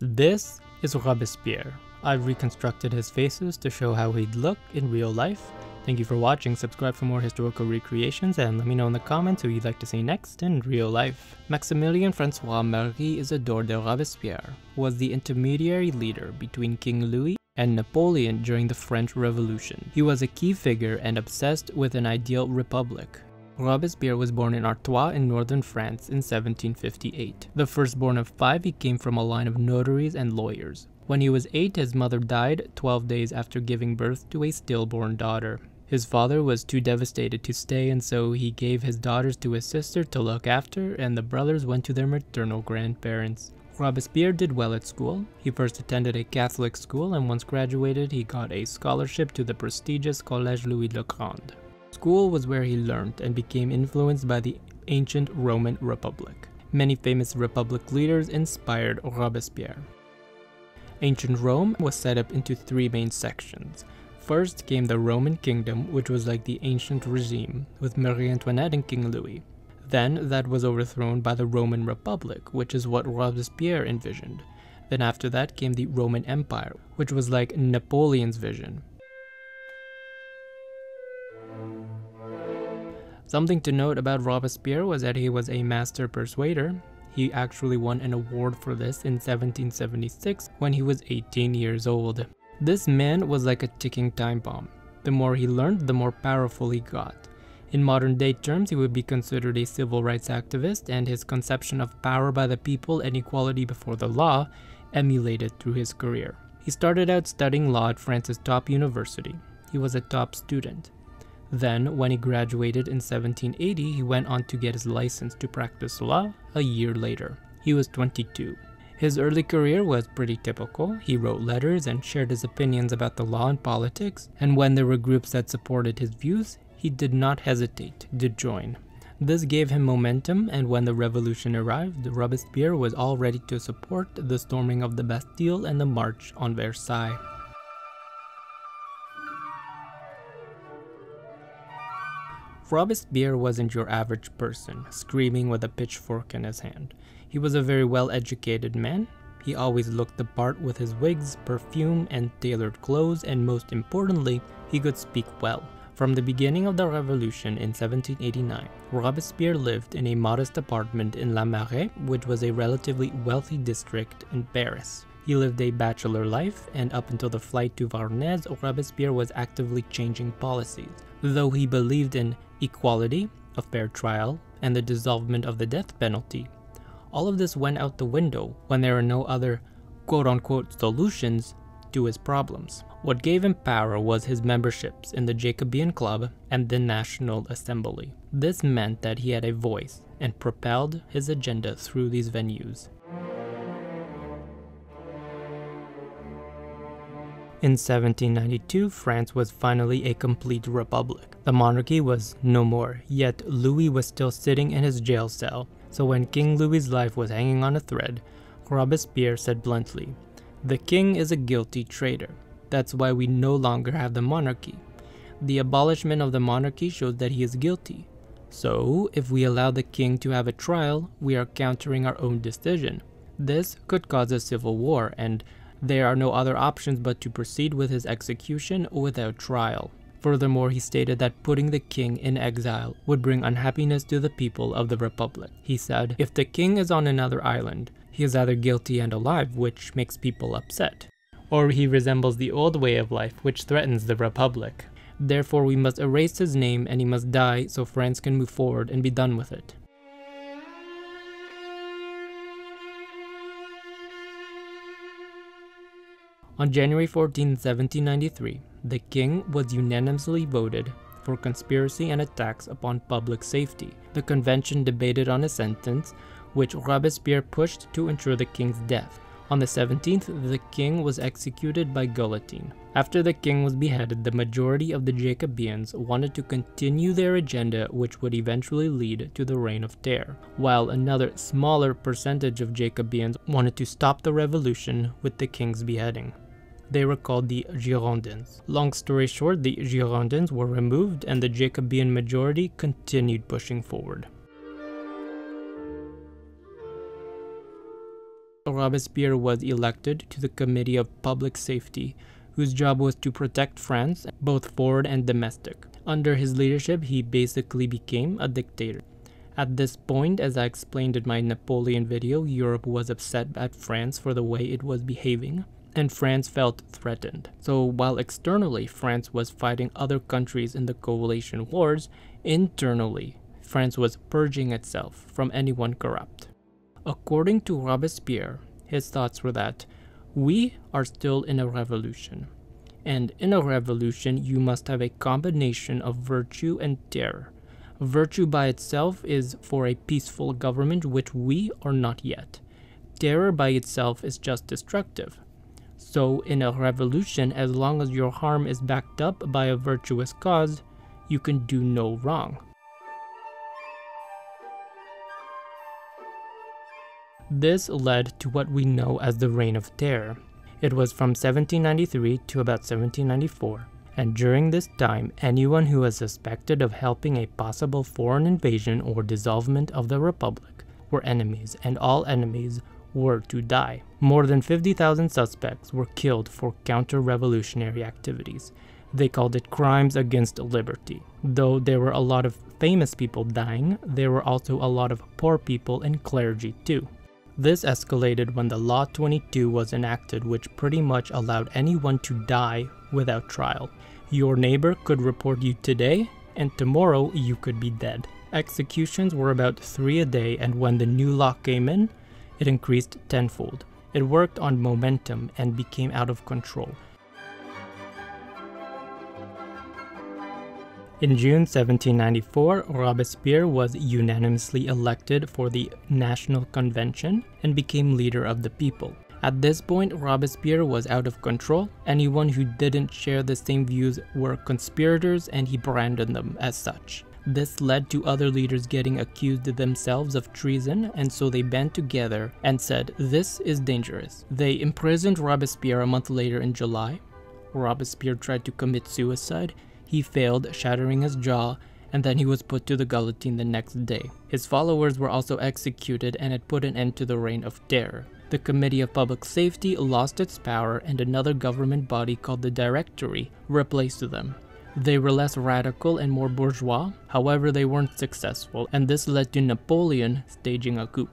This is Robespierre. I've reconstructed his faces to show how he'd look in real life. Thank you for watching, subscribe for more historical recreations, and let me know in the comments who you'd like to see next in real life. Maximilien Francois Marie Isidore de Robespierre was the intermediary leader between King Louis and Napoleon during the French Revolution. He was a key figure and obsessed with an ideal republic. Robespierre was born in Artois in northern France in 1758. The firstborn of five, he came from a line of notaries and lawyers. When he was eight, his mother died 12 days after giving birth to a stillborn daughter. His father was too devastated to stay, and so he gave his daughters to his sister to look after, and the brothers went to their maternal grandparents. Robespierre did well at school. He first attended a Catholic school, and once graduated, he got a scholarship to the prestigious Collège Louis le Grand. School was where he learned and became influenced by the ancient Roman Republic. Many famous Republic leaders inspired Robespierre. Ancient Rome was set up into three main sections. First came the Roman kingdom, which was like the ancient regime, with Marie Antoinette and King Louis. Then that was overthrown by the Roman Republic, which is what Robespierre envisioned. Then after that came the Roman Empire, which was like Napoleon's vision. Something to note about Robespierre was that he was a master persuader. He actually won an award for this in 1776 when he was 18 years old. This man was like a ticking time bomb. The more he learned, the more powerful he got. In modern day terms, he would be considered a civil rights activist, and his conception of power by the people and equality before the law emulated through his career. He started out studying law at France's top university. He was a top student. Then, when he graduated in 1780, he went on to get his license to practice law a year later. He was 22. His early career was pretty typical. He wrote letters and shared his opinions about the law and politics, and when there were groups that supported his views, he did not hesitate to join. This gave him momentum, and when the revolution arrived, Robespierre was all ready to support the storming of the Bastille and the march on Versailles. Robespierre wasn't your average person, screaming with a pitchfork in his hand. He was a very well educated man. He always looked the part with his wigs, perfume, and tailored clothes, and most importantly, he could speak well. From the beginning of the revolution in 1789, Robespierre lived in a modest apartment in La Marais, which was a relatively wealthy district in Paris. He lived a bachelor life, and up until the flight to Varennes, Robespierre was actively changing policies. Though he believed in equality, a fair trial, and the dissolvement of the death penalty, all of this went out the window when there were no other quote-unquote solutions to his problems. What gave him power was his memberships in the Jacobin Club and the National Assembly. This meant that he had a voice and propelled his agenda through these venues. In 1792, France was finally a complete republic. The monarchy was no more, yet Louis was still sitting in his jail cell, so when King Louis's life was hanging on a thread, Robespierre said bluntly, The king is a guilty traitor. That's why we no longer have the monarchy. The abolishment of the monarchy shows that he is guilty. So, if we allow the king to have a trial, we are countering our own decision. This could cause a civil war, and there are no other options but to proceed with his execution without trial. Furthermore, he stated that putting the king in exile would bring unhappiness to the people of the republic. He said, If the king is on another island, he is either guilty and alive, which makes people upset, or he resembles the old way of life, which threatens the republic. Therefore, we must erase his name and he must die so France can move forward and be done with it. On January 14, 1793, the king was unanimously voted for conspiracy and attacks upon public safety. The convention debated on a sentence, which Robespierre pushed to ensure the king's death. On the 17th, the king was executed by guillotine. After the king was beheaded, the majority of the Jacobins wanted to continue their agenda, which would eventually lead to the Reign of Terror, while another smaller percentage of Jacobins wanted to stop the revolution with the king's beheading. They were called the Girondins. Long story short, the Girondins were removed and the Jacobin majority continued pushing forward. Robespierre was elected to the Committee of Public Safety, whose job was to protect France, both foreign and domestic. Under his leadership, he basically became a dictator. At this point, as I explained in my Napoleon video, Europe was upset at France for the way it was behaving, and France felt threatened. So while externally France was fighting other countries in the coalition wars, internally France was purging itself from anyone corrupt. According to Robespierre, his thoughts were that we are still in a revolution. And in a revolution, you must have a combination of virtue and terror. Virtue by itself is for a peaceful government, which we are not yet. Terror by itself is just destructive. So, in a revolution, as long as your harm is backed up by a virtuous cause, you can do no wrong. This led to what we know as the Reign of Terror. It was from 1793 to about 1794, and during this time, anyone who was suspected of helping a possible foreign invasion or dissolvement of the Republic were enemies, and all enemies were to die. More than 50,000 suspects were killed for counter revolutionary activities. They called it crimes against liberty. Though there were a lot of famous people dying, there were also a lot of poor people and clergy too. This escalated when the Law 22 was enacted which pretty much allowed anyone to die without trial. Your neighbor could report you today, and tomorrow you could be dead. Executions were about three a day, and when the new law came in, it increased tenfold. It worked on momentum and became out of control. In June 1794, Robespierre was unanimously elected for the National Convention and became leader of the people. At this point, Robespierre was out of control. Anyone who didn't share the same views were conspirators and he branded them as such. This led to other leaders getting accused themselves of treason, and so they band together and said, This is dangerous. They imprisoned Robespierre a month later in July. Robespierre tried to commit suicide, he failed, shattering his jaw, and then he was put to the guillotine the next day. His followers were also executed and it put an end to the reign of terror. The Committee of Public Safety lost its power and another government body called the Directory replaced them. They were less radical and more bourgeois, however they weren't successful, and this led to Napoleon staging a coup.